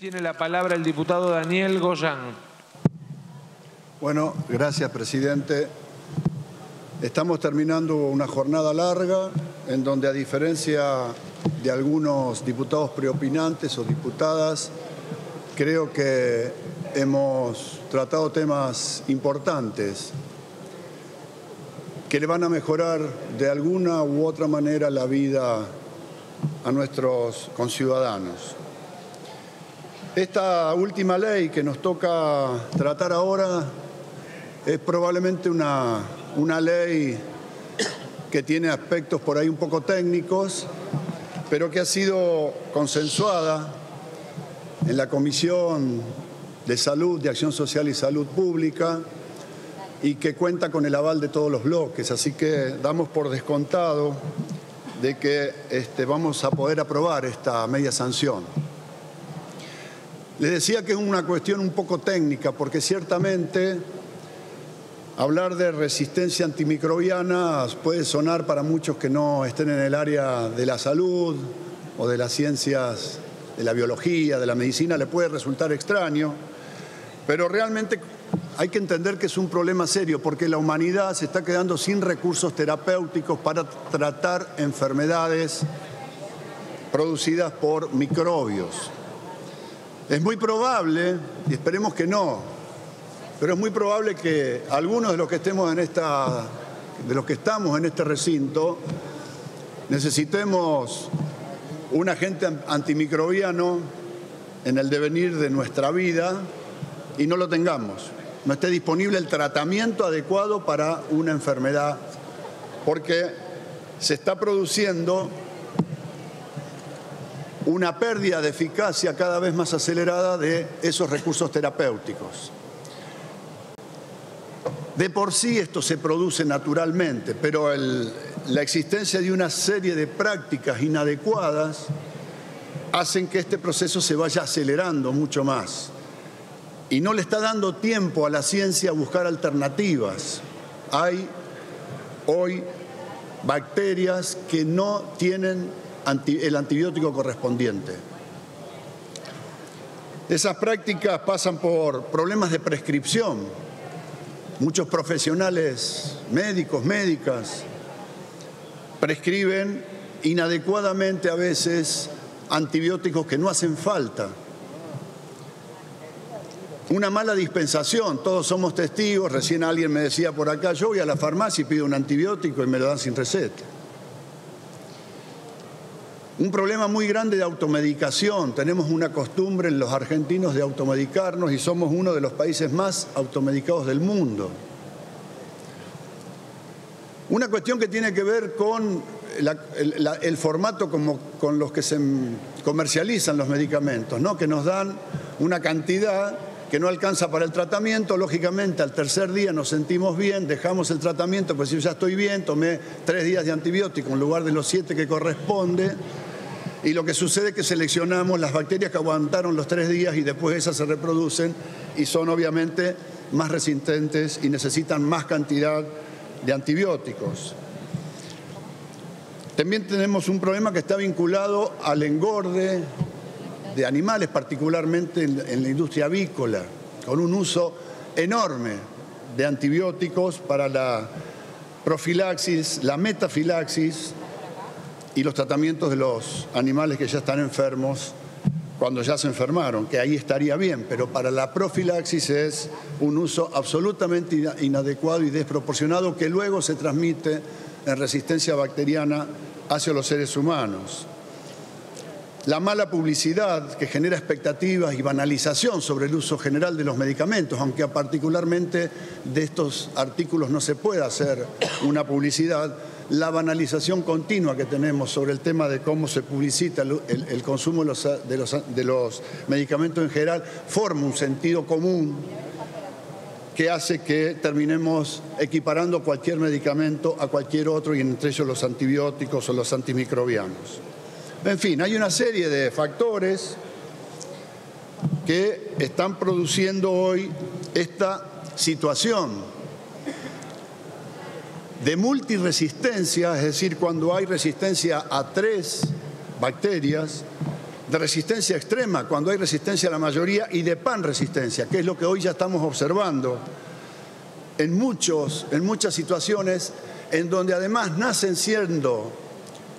Tiene la palabra el diputado Daniel Goyán. Bueno, gracias, presidente. Estamos terminando una jornada larga en donde, a diferencia de algunos diputados preopinantes o diputadas, creo que hemos tratado temas importantes que le van a mejorar de alguna u otra manera la vida a nuestros conciudadanos. Esta última ley que nos toca tratar ahora es probablemente una, una ley que tiene aspectos por ahí un poco técnicos, pero que ha sido consensuada en la Comisión de Salud, de Acción Social y Salud Pública, y que cuenta con el aval de todos los bloques. Así que damos por descontado de que este, vamos a poder aprobar esta media sanción. Les decía que es una cuestión un poco técnica, porque ciertamente hablar de resistencia antimicrobiana puede sonar para muchos que no estén en el área de la salud o de las ciencias de la biología, de la medicina, le puede resultar extraño, pero realmente hay que entender que es un problema serio porque la humanidad se está quedando sin recursos terapéuticos para tratar enfermedades producidas por microbios. Es muy probable, y esperemos que no, pero es muy probable que algunos de los que estemos en esta, de los que estamos en este recinto, necesitemos un agente antimicrobiano en el devenir de nuestra vida y no lo tengamos. No esté disponible el tratamiento adecuado para una enfermedad, porque se está produciendo una pérdida de eficacia cada vez más acelerada de esos recursos terapéuticos. De por sí esto se produce naturalmente, pero la existencia de una serie de prácticas inadecuadas hacen que este proceso se vaya acelerando mucho más y no le está dando tiempo a la ciencia a buscar alternativas. Hay hoy bacterias que no tienen el antibiótico correspondiente. Esas prácticas pasan por problemas de prescripción. Muchos profesionales médicos, médicas, prescriben inadecuadamente a veces antibióticos que no hacen falta una mala dispensación, todos somos testigos, recién alguien me decía por acá, yo voy a la farmacia y pido un antibiótico y me lo dan sin receta. Un problema muy grande de automedicación. Tenemos una costumbre en los argentinos de automedicarnos y somos uno de los países más automedicados del mundo. Una cuestión que tiene que ver con el, formato como, con los que se comercializan los medicamentos, ¿no? que nos dan una cantidad que no alcanza para el tratamiento, lógicamente al tercer día nos sentimos bien, dejamos el tratamiento, pues si ya estoy bien, tomé tres días de antibiótico en lugar de los siete que corresponde, y lo que sucede es que seleccionamos las bacterias que aguantaron los tres días y después esas se reproducen y son obviamente más resistentes y necesitan más cantidad de antibióticos. También tenemos un problema que está vinculado al engorde, de animales, particularmente en, la industria avícola, con un uso enorme de antibióticos para la profilaxis, la metafilaxis y los tratamientos de los animales que ya están enfermos cuando ya se enfermaron, que ahí estaría bien, pero para la profilaxis es un uso absolutamente inadecuado y desproporcionado que luego se transmite en resistencia bacteriana hacia los seres humanos. La mala publicidad que genera expectativas y banalización sobre el uso general de los medicamentos, aunque particularmente de estos artículos no se pueda hacer una publicidad, la banalización continua que tenemos sobre el tema de cómo se publicita el, consumo de los, de los medicamentos en general forma un sentido común que hace que terminemos equiparando cualquier medicamento a cualquier otro y entre ellos los antibióticos o los antimicrobianos. En fin, hay una serie de factores que están produciendo hoy esta situación de multiresistencia, es decir, cuando hay resistencia a tres bacterias, de resistencia extrema, cuando hay resistencia a la mayoría, y de pan resistencia, que es lo que hoy ya estamos observando en, muchos, en muchas situaciones en donde además nacen siendo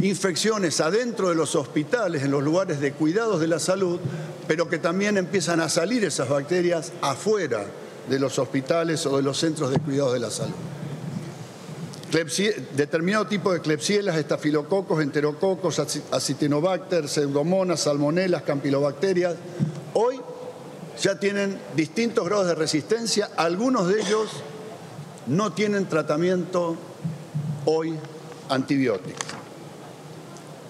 infecciones adentro de los hospitales, en los lugares de cuidados de la salud, pero que también empiezan a salir esas bacterias afuera de los hospitales o de los centros de cuidados de la salud. Determinado tipo de clepsielas, estafilococos, enterococos, acitinobacter, pseudomonas, salmonelas, campylobacterias, hoy ya tienen distintos grados de resistencia, algunos de ellos no tienen tratamiento hoy antibiótico.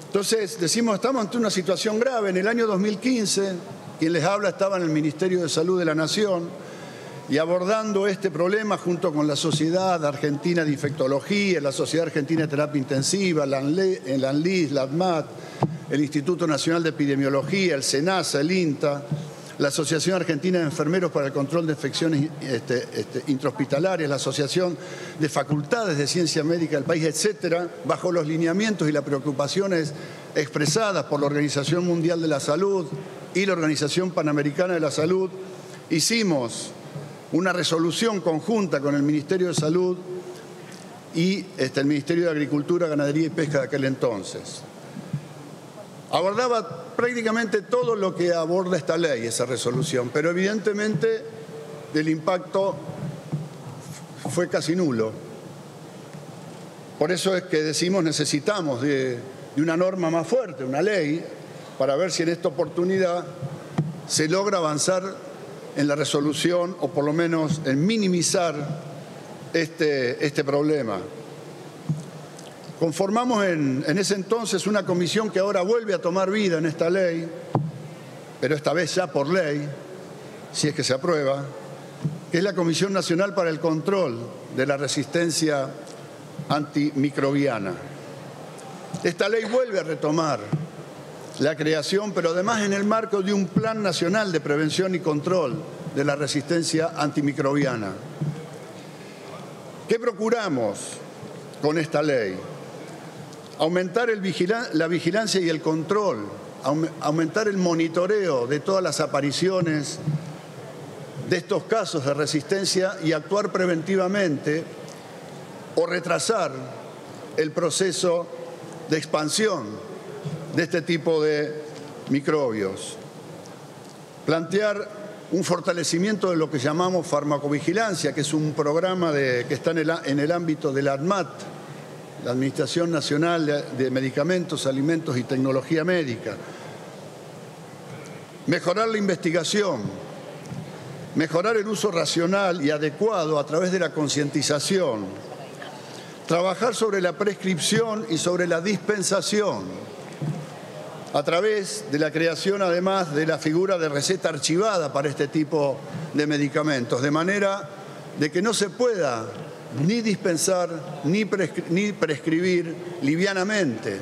Entonces, decimos, estamos ante una situación grave. En el año 2015, quien les habla estaba en el Ministerio de Salud de la Nación y abordando este problema junto con la Sociedad Argentina de Infectología, la Sociedad Argentina de Terapia Intensiva, la ANLIS, la ADMAT, el Instituto Nacional de Epidemiología, el SENASA, el INTA, la Asociación Argentina de Enfermeros para el Control de Infecciones este, este, Intrahospitalarias, la Asociación de Facultades de Ciencia Médica del país, etcétera, bajo los lineamientos y las preocupaciones expresadas por la Organización Mundial de la Salud y la Organización Panamericana de la Salud, hicimos una resolución conjunta con el Ministerio de Salud y este, el Ministerio de Agricultura, Ganadería y Pesca de aquel entonces. Abordaba prácticamente todo lo que aborda esta ley, esa resolución, pero evidentemente el impacto fue casi nulo. Por eso es que decimos necesitamos de, de una norma más fuerte, una ley, para ver si en esta oportunidad se logra avanzar en la resolución o por lo menos en minimizar este, este problema. Conformamos en, ese entonces una comisión que ahora vuelve a tomar vida en esta ley, pero esta vez ya por ley, si es que se aprueba, que es la Comisión Nacional para el Control de la Resistencia Antimicrobiana. Esta ley vuelve a retomar la creación, pero además en el marco de un Plan Nacional de Prevención y Control de la Resistencia Antimicrobiana. ¿Qué procuramos con esta ley? aumentar la vigilancia y el control, aumentar el monitoreo de todas las apariciones de estos casos de resistencia y actuar preventivamente o retrasar el proceso de expansión de este tipo de microbios. Plantear un fortalecimiento de lo que llamamos farmacovigilancia, que es un programa que está en el, en el ámbito del ADMAT, la Administración Nacional de Medicamentos, Alimentos y Tecnología Médica. Mejorar la investigación, mejorar el uso racional y adecuado a través de la concientización, trabajar sobre la prescripción y sobre la dispensación, a través de la creación además de la figura de receta archivada para este tipo de medicamentos, de manera de que no se pueda ni dispensar, ni, prescribir livianamente.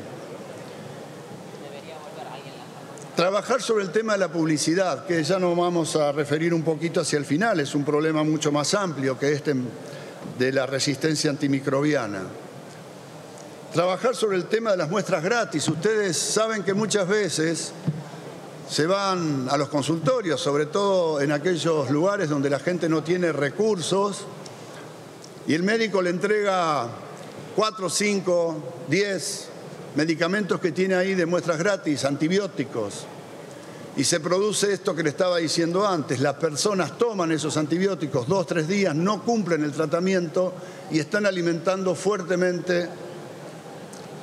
Trabajar sobre el tema de la publicidad, que ya nos vamos a referir un poquito hacia el final, es un problema mucho más amplio que este de la resistencia antimicrobiana. Trabajar sobre el tema de las muestras gratis. Ustedes saben que muchas veces se van a los consultorios, sobre todo en aquellos lugares donde la gente no tiene recursos y el médico le entrega cuatro, cinco, diez medicamentos que tiene ahí de muestras gratis, antibióticos. Y se produce esto que le estaba diciendo antes, las personas toman esos antibióticos dos, tres días, no cumplen el tratamiento y están alimentando fuertemente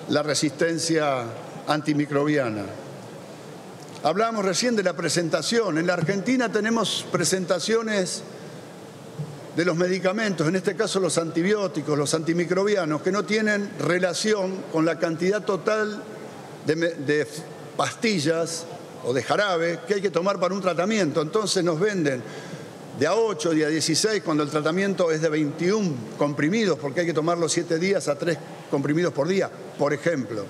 la resistencia antimicrobiana. Hablamos recién de la presentación. En la Argentina tenemos presentaciones de los medicamentos, en este caso los antibióticos, los antimicrobianos, que no tienen relación con la cantidad total de, pastillas o de jarabe que hay que tomar para un tratamiento. Entonces nos venden de a 8, de a 16, cuando el tratamiento es de 21 comprimidos, porque hay que tomarlo 7 días a 3 comprimidos por día, por ejemplo.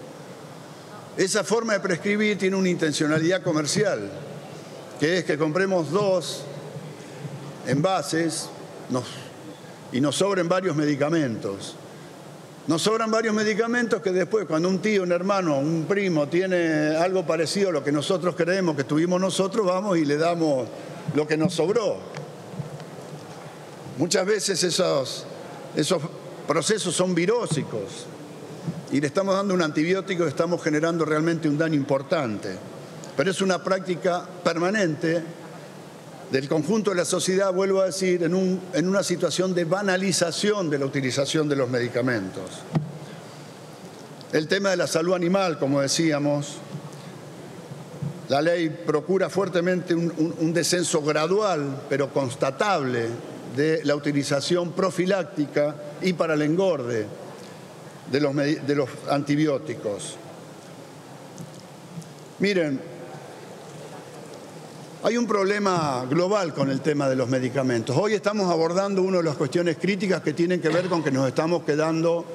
Esa forma de prescribir tiene una intencionalidad comercial, que es que compremos dos envases y nos sobren varios medicamentos. Nos sobran varios medicamentos que después, cuando un tío, un hermano, un primo tiene algo parecido a lo que nosotros creemos que tuvimos nosotros, vamos y le damos lo que nos sobró. Muchas veces esos, esos procesos son virósicos y le estamos dando un antibiótico y estamos generando realmente un daño importante. Pero es una práctica permanente del conjunto de la sociedad, vuelvo a decir, en, en una situación de banalización de la utilización de los medicamentos. El tema de la salud animal, como decíamos, la ley procura fuertemente un, un, descenso gradual, pero constatable, de la utilización profiláctica y para el engorde de los, de los antibióticos. Miren, hay un problema global con el tema de los medicamentos. Hoy estamos abordando una de las cuestiones críticas que tienen que ver con que nos estamos quedando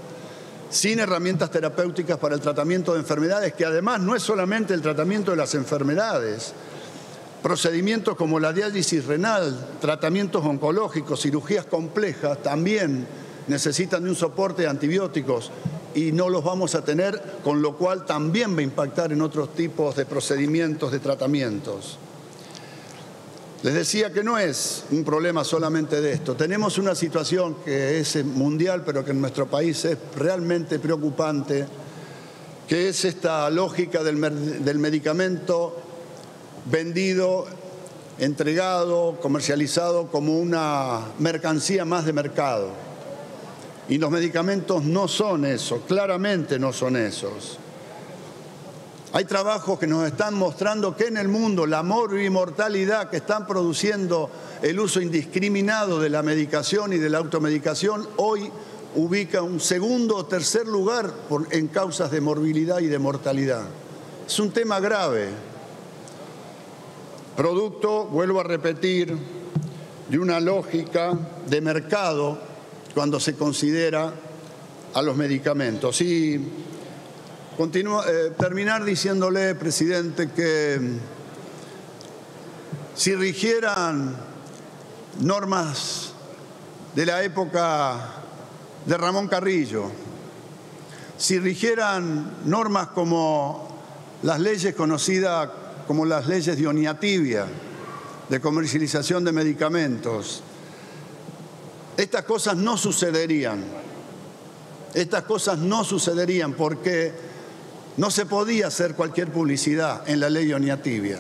sin herramientas terapéuticas para el tratamiento de enfermedades, que además no es solamente el tratamiento de las enfermedades, procedimientos como la diálisis renal, tratamientos oncológicos, cirugías complejas, también necesitan de un soporte de antibióticos y no los vamos a tener, con lo cual también va a impactar en otros tipos de procedimientos, de tratamientos. Les decía que no es un problema solamente de esto. Tenemos una situación que es mundial, pero que en nuestro país es realmente preocupante, que es esta lógica del, del medicamento vendido, entregado, comercializado como una mercancía más de mercado. Y los medicamentos no son eso, claramente no son esos. Hay trabajos que nos están mostrando que en el mundo la morbimortalidad que están produciendo el uso indiscriminado de la medicación y de la automedicación hoy ubica un segundo o tercer lugar en causas de morbilidad y de mortalidad. Es un tema grave. Producto, vuelvo a repetir, de una lógica de mercado cuando se considera a los medicamentos. Y eh, terminar diciéndole, presidente, que mm, si rigieran normas de la época de Ramón Carrillo, si rigieran normas como las leyes conocidas como las leyes de Oniatibia, de comercialización de medicamentos, estas cosas no sucederían. Estas cosas no sucederían porque no se podía hacer cualquier publicidad en la ley Oniatibia.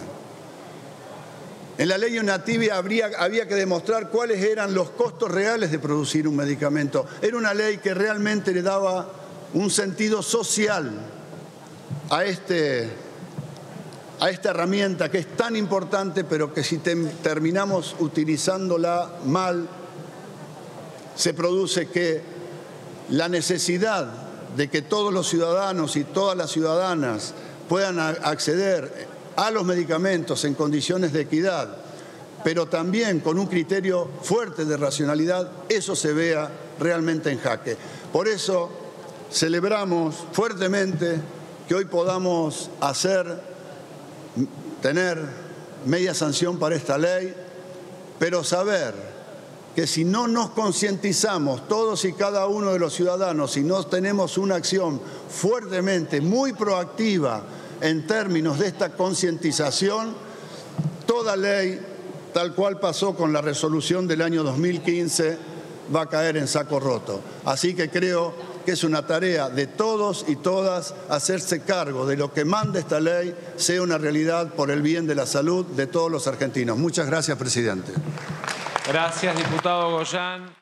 En la ley Oniatibia habría, había que demostrar cuáles eran los costos reales de producir un medicamento. Era una ley que realmente le daba un sentido social a, este, a esta herramienta que es tan importante, pero que si terminamos utilizándola mal, se produce que la necesidad de que todos los ciudadanos y todas las ciudadanas puedan acceder a los medicamentos en condiciones de equidad, pero también con un criterio fuerte de racionalidad, eso se vea realmente en jaque. Por eso celebramos fuertemente que hoy podamos hacer, tener media sanción para esta ley, pero saber que si no nos concientizamos todos y cada uno de los ciudadanos, si no tenemos una acción fuertemente, muy proactiva en términos de esta concientización, toda ley, tal cual pasó con la resolución del año 2015, va a caer en saco roto. Así que creo que es una tarea de todos y todas hacerse cargo de lo que manda esta ley sea una realidad por el bien de la salud de todos los argentinos. Muchas gracias, presidente. Gracias, diputado Goyán.